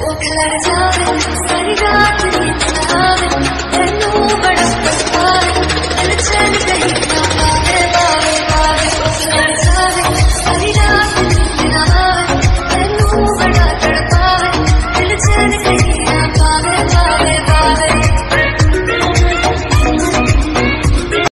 will collide